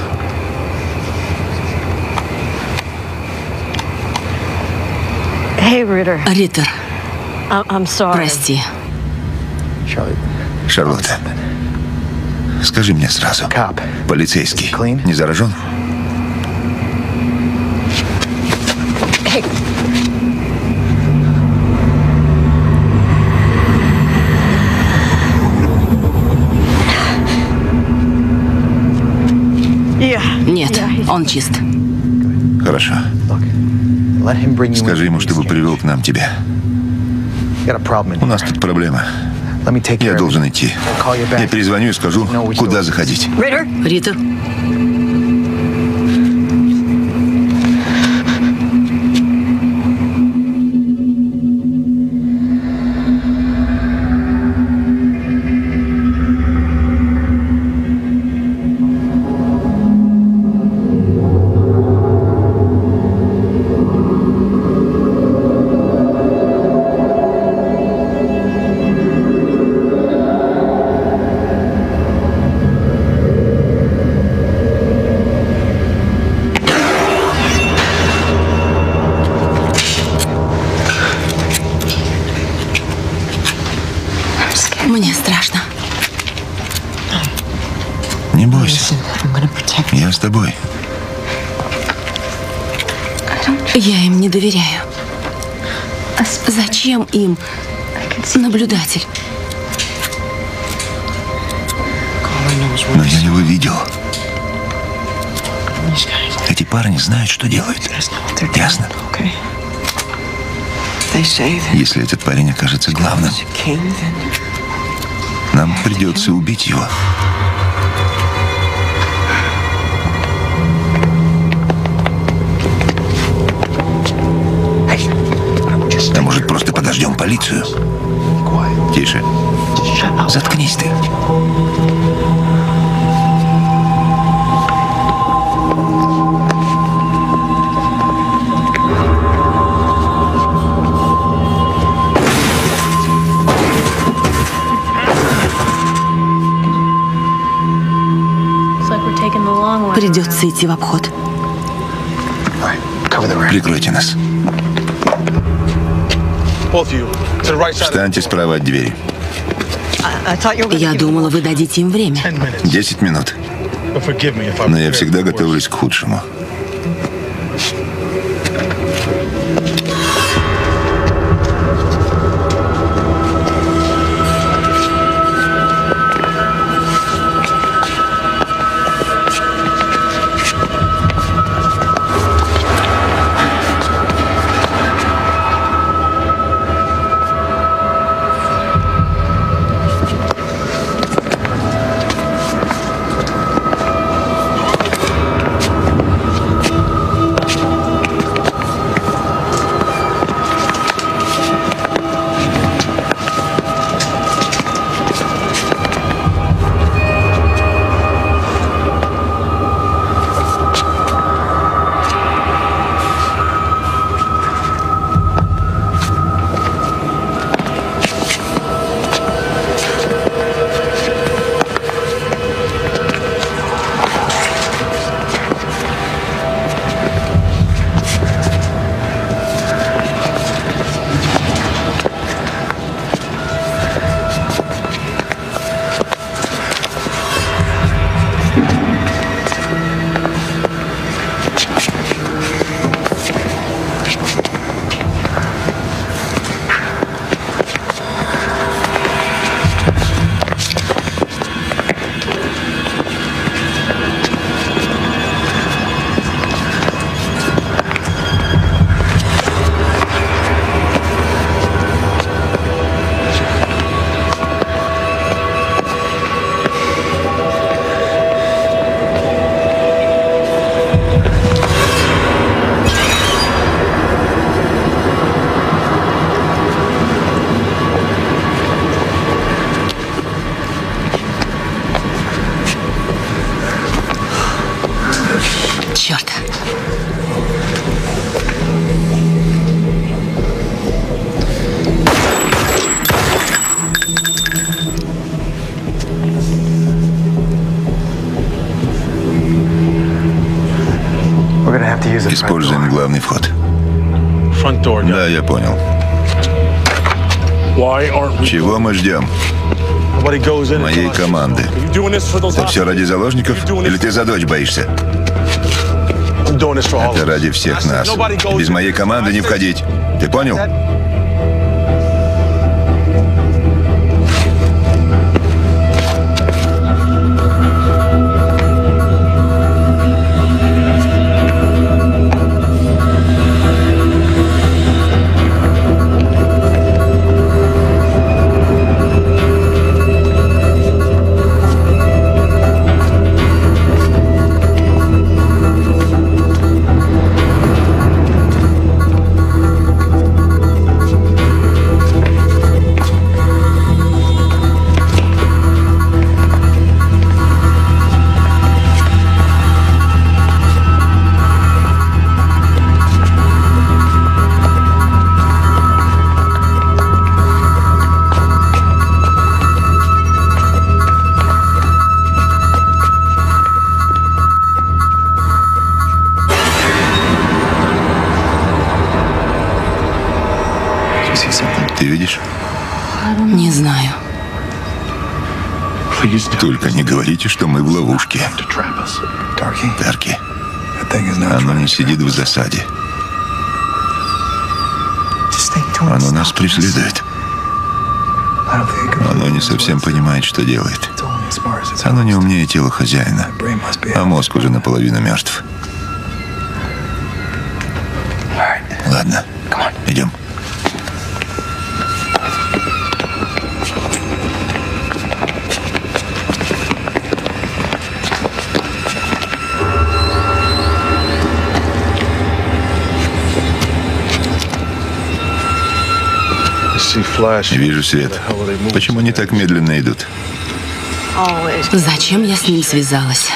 Риттер, прости. Шарлотта, скажи мне сразу, полицейский не заражен? Он чист. Хорошо. Скажи ему, чтобы привел к нам тебя. У нас тут проблема. Я должен идти. Я перезвоню и скажу, куда заходить. Риттер. Им наблюдатель? Но я его видел. Эти парни знают, что делают. Ясно? Если этот парень окажется главным, нам придется убить его. Полицию? Тише. Заткнись ты. Придется идти в обход. Прикройте нас. Встаньте справа от двери. Я думала, вы дадите им время. Десять минут. Но я всегда готовлюсь к худшему. Да, я понял. Чего мы ждем? Моей команды. Ты все ради заложников? Или ты за дочь боишься? Это ради всех нас. Без моей команды не входить. Ты понял? Только не говорите, что мы в ловушке. Тарки. Оно не сидит в засаде. Оно нас преследует. Оно не совсем понимает, что делает. Оно не умнее тела хозяина, а мозг уже наполовину мертв. Вижу свет. Почему они так медленно идут? Зачем я с ним связалась?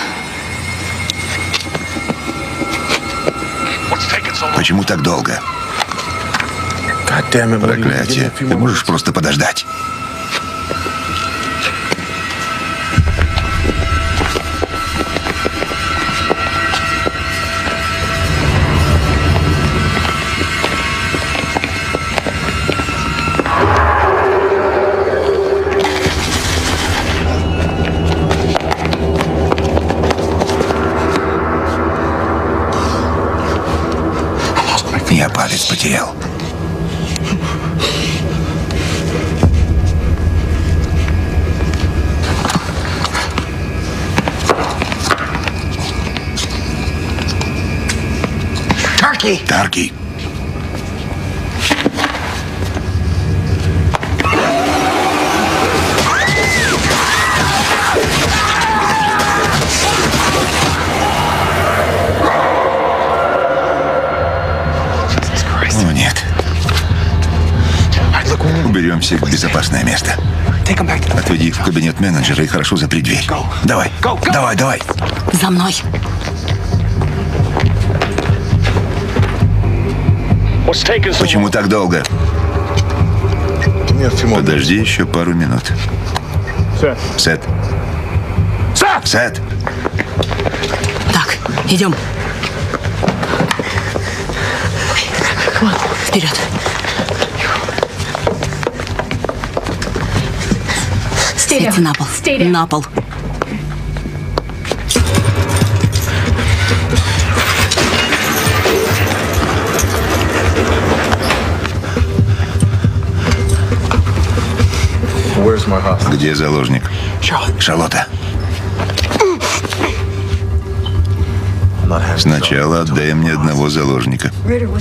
Почему так долго? Проклятие. Ты можешь просто подождать? Всех в безопасное место. Отведи их в кабинет менеджера и хорошо запри дверь. Давай, давай, давай. За мной. Почему так долго? Подожди еще пару минут. Сет. Сет. Так, идем. Вперед. Сядьте на пол. На пол. Где заложник? Шарлотта. Сначала отдай мне одного заложника.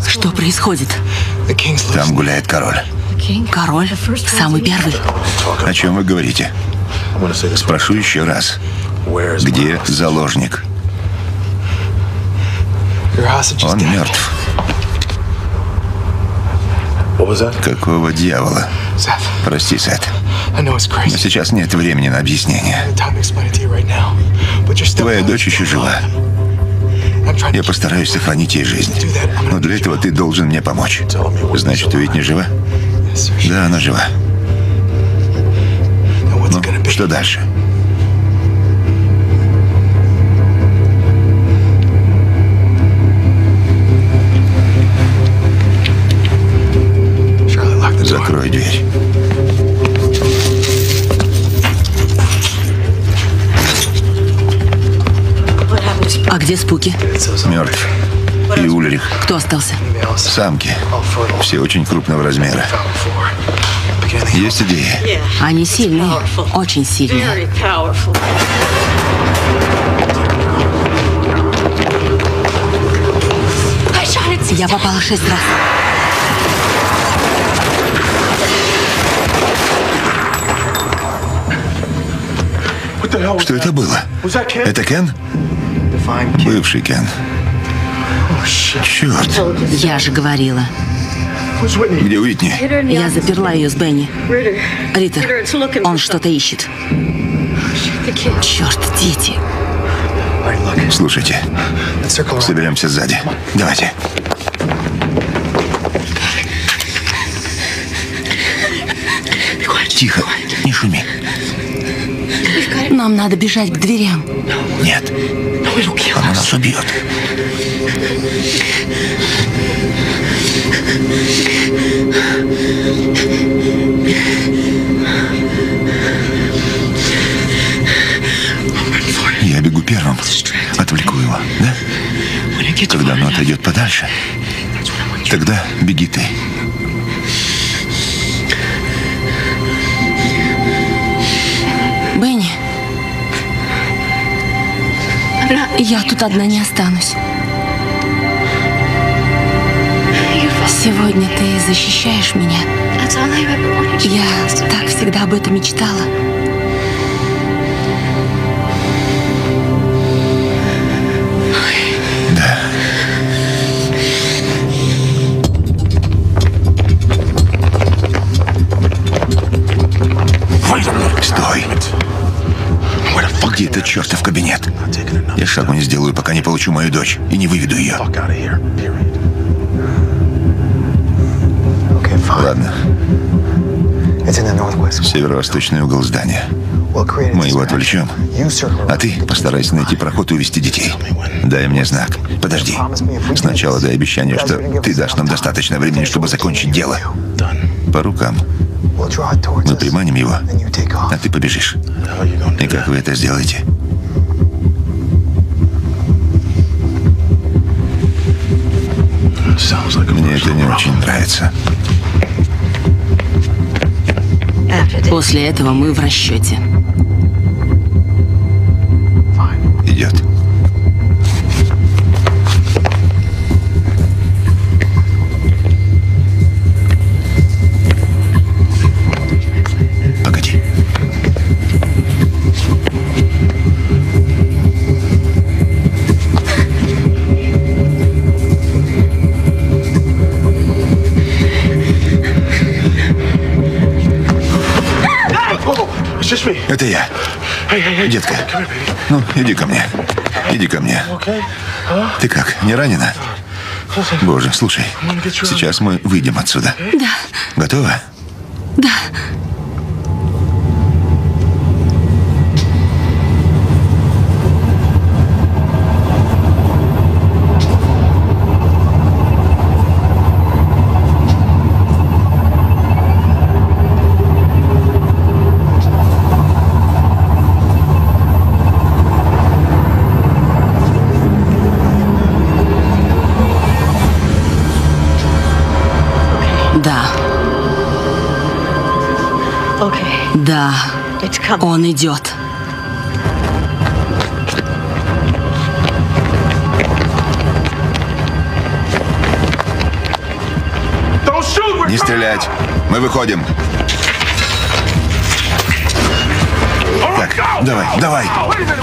Что происходит? Там гуляет король. Король? Самый первый? О чем вы говорите? Спрошу еще раз. Где заложник? Он мертв. Какого дьявола? Прости, Сет. Но сейчас нет времени на объяснение. Твоя дочь еще жива. Я постараюсь сохранить ей жизнь. Но для этого ты должен мне помочь. Значит, не жива? Да, она жива. Что дальше? Закрой дверь. А где Спуки? Мертв. И Ульрих. Кто остался? Самки. Все очень крупного размера. Есть идеи? Они сильные. Очень сильные. Я попала шесть раз. Что это было? Это Кен? Бывший Кен. Черт. Я же говорила. Где Уитни? Я заперла ее с Бенни. Риттер, он что-то ищет. Черт, дети. Слушайте, соберемся сзади. Давайте. Тихо, не шуми. Нам надо бежать к дверям. Нет, она нас убьет. Я бегу первым. Отвлеку его, да? Когда оно отойдет подальше, тогда беги ты. Я тут одна не останусь. Сегодня ты защищаешь меня. Я так всегда об этом мечтала. Шагу не сделаю, пока не получу мою дочь и не выведу ее. Ладно. Северо-восточный угол здания. Мы его отвлечем. А ты постарайся найти проход и увести детей. Дай мне знак. Подожди. Сначала дай обещание, что ты дашь нам достаточно времени, чтобы закончить дело. По рукам. Мы приманим его, а ты побежишь. И как вы это сделаете? Мне это не очень нравится. После этого мы в расчете. Это я. Детка, ну, иди ко мне. Иди ко мне. Ты как, не ранена? Боже, слушай, сейчас мы выйдем отсюда. Да. Готова? Да. Он идет. Не стрелять. Мы выходим. Так, давай, давай.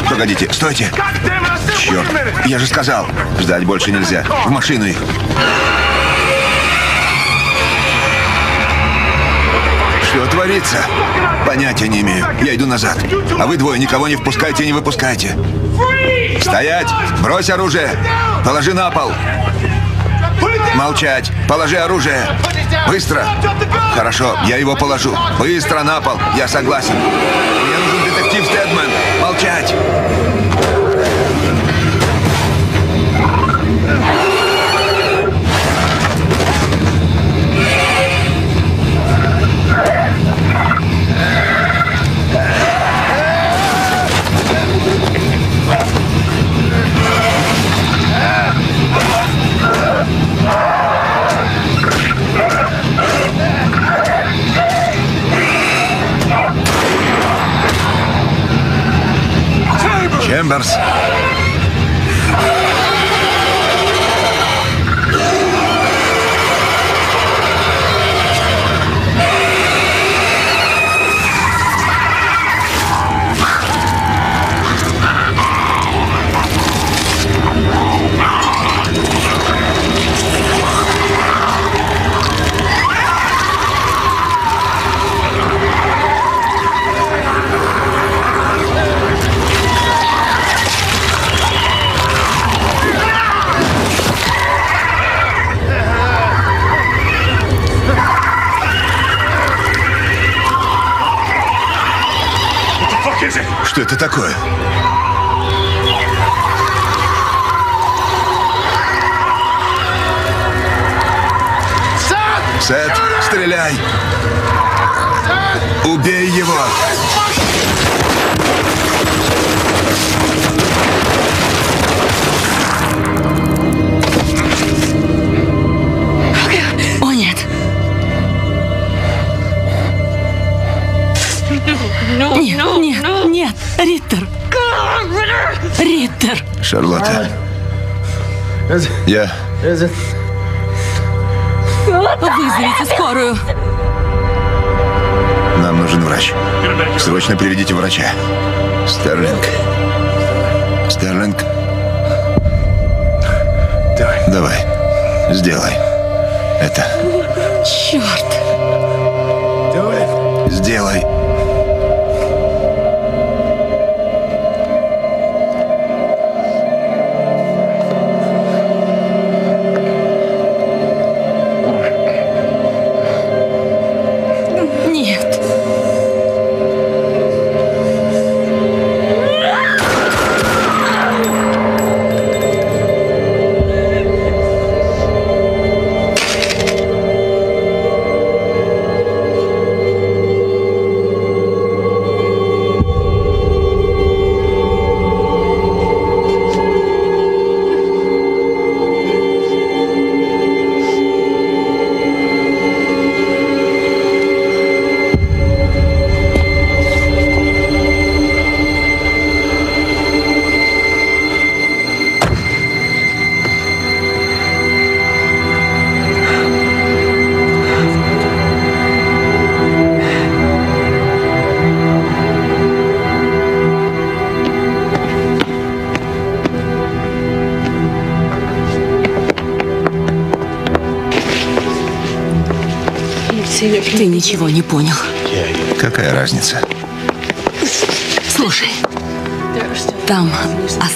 Погодите, стойте. Черт, я же сказал. Ждать больше нельзя. В машину их. Творится? Понятия не имею. Я иду назад. А вы двое никого не впускайте и не выпускайте. Стоять! Брось оружие! Положи на пол! Молчать! Положи оружие! Быстро! Хорошо, я его положу. Быстро на пол! Я согласен.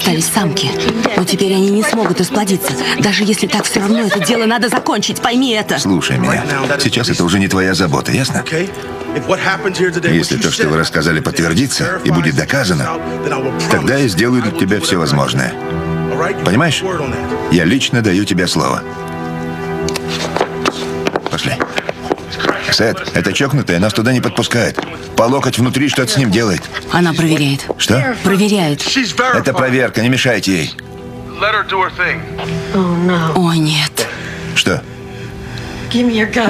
Остались самки, но теперь они не смогут расплодиться. Даже если так, все равно это дело надо закончить, пойми это. Слушай меня. Сейчас это уже не твоя забота, ясно? Если то, что вы рассказали, подтвердится и будет доказано, тогда я сделаю для тебя все возможное. Понимаешь? Я лично даю тебе слово. Пошли. Сет, это чокнутая нас туда не подпускает. По локоть внутри что-то с ним делает. Она проверяет. Что? Проверяет. Это проверка, не мешайте ей. О, нет. Что?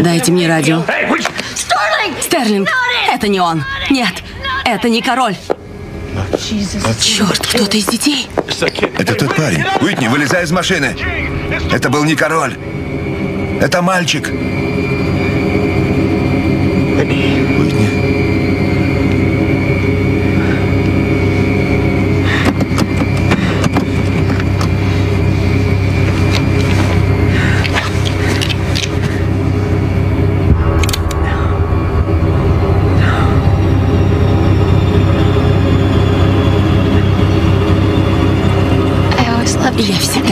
Дайте мне радио. Стерлинг! Это не он. Нет, это не король. Черт, кто-то из детей. Это тот парень. Уитни, вылезай из машины. Это был не король. Это мальчик. Я Бенни.